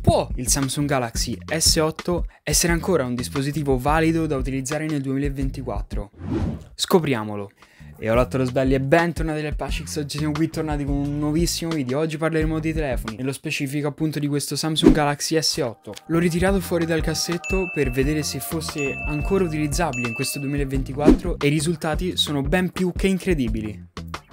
Può il Samsung Galaxy S8 essere ancora un dispositivo valido da utilizzare nel 2024? Scopriamolo. E ho l'otto Sbelli e bentornati nel Pashix, oggi siamo qui tornati con un nuovissimo video, oggi parleremo di telefoni, nello specifico appunto di questo Samsung Galaxy S8. L'ho ritirato fuori dal cassetto per vedere se fosse ancora utilizzabile in questo 2024 e i risultati sono ben più che incredibili.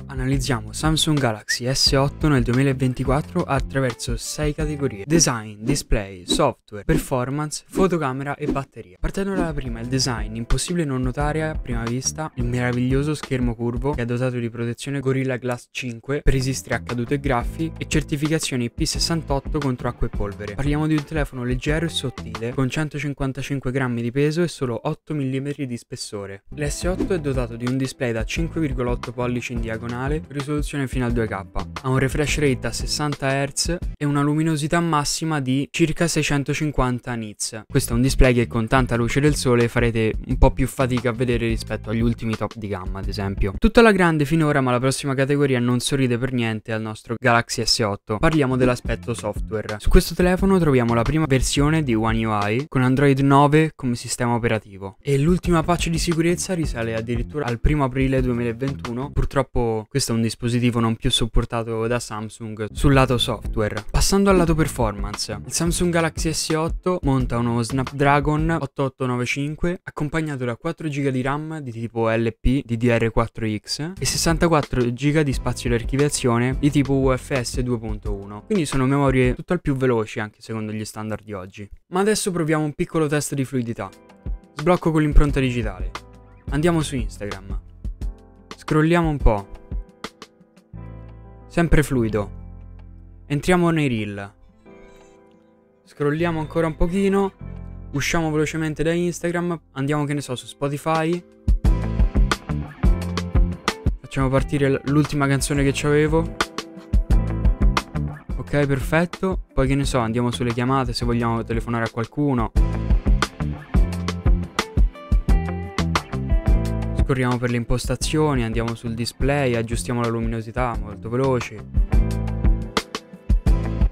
Analizziamo Samsung Galaxy S8 nel 2024 attraverso 6 categorie: design, display, software, performance, fotocamera e batteria. Partendo dalla prima, il design, impossibile non notare a prima vista il meraviglioso schermo curvo che è dotato di protezione Gorilla Glass 5 per resistere a cadute e graffi e certificazione IP68 contro acqua e polvere. Parliamo di un telefono leggero e sottile con 155 grammi di peso e solo 8 mm di spessore. L'S8 è dotato di un display da 5,8 pollici in diagonale diagonale, risoluzione fino al 2K. Ha un refresh rate a 60 Hz e una luminosità massima di circa 650 nits. Questo è un display che con tanta luce del sole farete un po' più fatica a vedere rispetto agli ultimi top di gamma, ad esempio. Tutta la grande finora, ma la prossima categoria non sorride per niente al nostro Galaxy S8. Parliamo dell'aspetto software. Su questo telefono troviamo la prima versione di One UI con Android 9 come sistema operativo e l'ultima patch di sicurezza risale addirittura al 1 aprile 2021. Purtroppo questo è un dispositivo non più supportato da Samsung sul lato software. Passando al lato performance, il Samsung Galaxy S8 monta uno Snapdragon 8895 accompagnato da 4 GB di RAM di tipo LP DDR4X e 64 GB di spazio di archiviazione di tipo UFS 2.1. Quindi sono memorie tutt'al più veloci anche secondo gli standard di oggi. Ma adesso proviamo un piccolo test di fluidità. Sblocco con l'impronta digitale. Andiamo su Instagram. Scrolliamo un po'. Sempre fluido. Entriamo nei reel. Scrolliamo ancora un pochino. Usciamo velocemente da Instagram. Andiamo, che ne so, su Spotify. Facciamo partire l'ultima canzone che avevo. Ok, perfetto. Poi che ne so, andiamo sulle chiamate se vogliamo telefonare a qualcuno. Scorriamo per le impostazioni, andiamo sul display, aggiustiamo la luminosità molto veloci.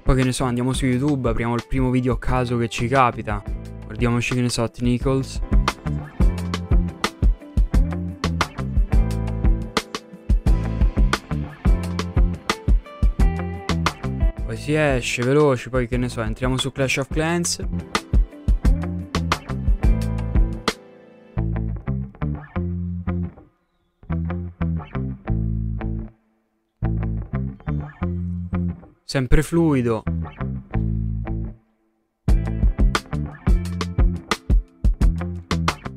Poi che ne so, andiamo su YouTube, apriamo il primo video a caso che ci capita. Guardiamoci che ne so, T. Nichols. Poi si esce veloci, poi che ne so, entriamo su Clash of Clans. Sempre fluido.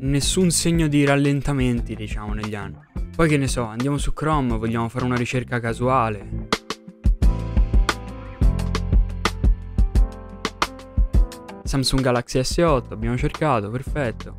Nessun segno di rallentamenti, diciamo, negli anni. Poi che ne so, andiamo su Chrome, vogliamo fare una ricerca casuale. Samsung Galaxy S8, abbiamo cercato, perfetto.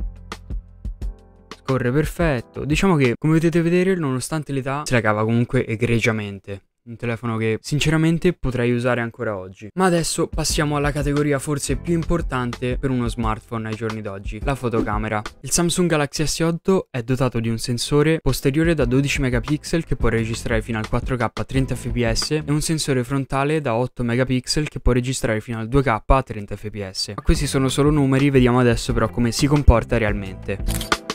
Scorre perfetto. Diciamo che, come potete vedere, nonostante l'età, se la cava comunque egregiamente. Un telefono che sinceramente potrei usare ancora oggi. Ma adesso passiamo alla categoria forse più importante per uno smartphone ai giorni d'oggi, la fotocamera. Il Samsung Galaxy S8 è dotato di un sensore posteriore da 12 megapixel che può registrare fino al 4K a 30 fps e un sensore frontale da 8 megapixel che può registrare fino al 2K a 30 fps. Ma questi sono solo numeri, vediamo adesso però come si comporta realmente.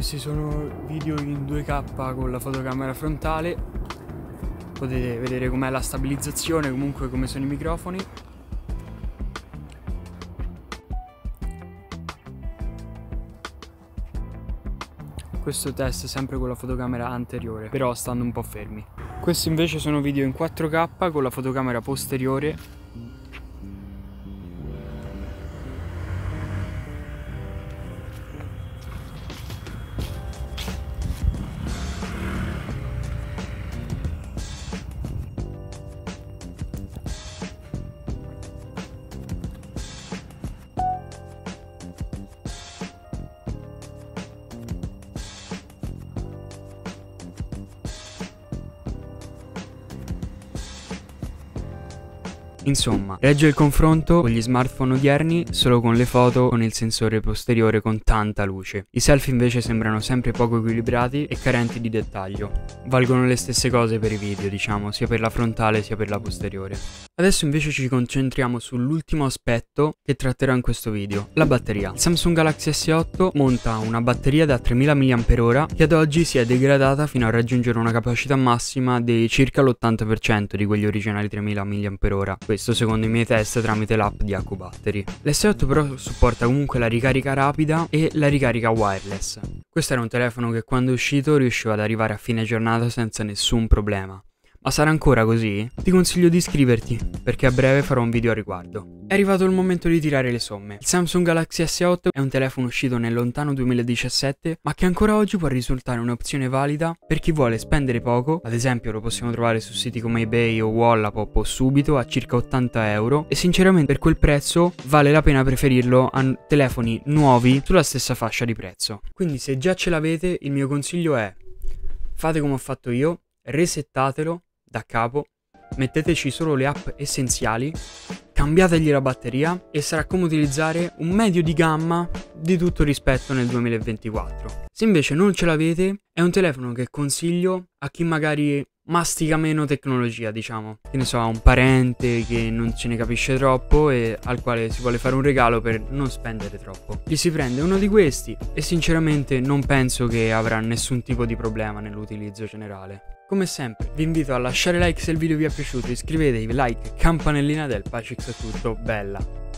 Questi sono video in 2K con la fotocamera frontale. Potete vedere com'è la stabilizzazione, comunque come sono i microfoni. Questo test sempre con la fotocamera anteriore, però stando un po' fermi. Questi invece sono video in 4K con la fotocamera posteriore Insomma, regge il confronto con gli smartphone odierni solo con le foto con il sensore posteriore con tanta luce. I selfie invece sembrano sempre poco equilibrati e carenti di dettaglio. Valgono le stesse cose per i video, diciamo, sia per la frontale sia per la posteriore. Adesso invece ci concentriamo sull'ultimo aspetto che tratterò in questo video, la batteria. Il Samsung Galaxy S8 monta una batteria da 3000 mAh che ad oggi si è degradata fino a raggiungere una capacità massima di circa l'80% di quegli originali 3000 mAh, questo secondo i miei test tramite l'app di AccuBattery. L'S8 però supporta comunque la ricarica rapida e la ricarica wireless. Questo era un telefono che quando è uscito riusciva ad arrivare a fine giornata senza nessun problema. Ma sarà ancora così? Ti consiglio di iscriverti, perché a breve farò un video a riguardo. È arrivato il momento di tirare le somme. Il Samsung Galaxy S8 è un telefono uscito nel lontano 2017, ma che ancora oggi può risultare un'opzione valida per chi vuole spendere poco, ad esempio lo possiamo trovare su siti come eBay o Wallapop o Subito a circa 80 euro, e sinceramente per quel prezzo vale la pena preferirlo a telefoni nuovi sulla stessa fascia di prezzo. Quindi se già ce l'avete, il mio consiglio è fate come ho fatto io, resettatelo da capo, metteteci solo le app essenziali, cambiategli la batteria e sarà come utilizzare un medio di gamma di tutto rispetto nel 2024. Se invece non ce l'avete, è un telefono che consiglio a chi magari mastica meno tecnologia, diciamo. Che ne so, ha un parente che non ce ne capisce troppo e al quale si vuole fare un regalo per non spendere troppo. Gli si prende uno di questi e sinceramente non penso che avrà nessun tipo di problema nell'utilizzo generale. Come sempre, vi invito a lasciare like se il video vi è piaciuto, iscrivetevi, like, campanellina del Pacix è tutto, bella!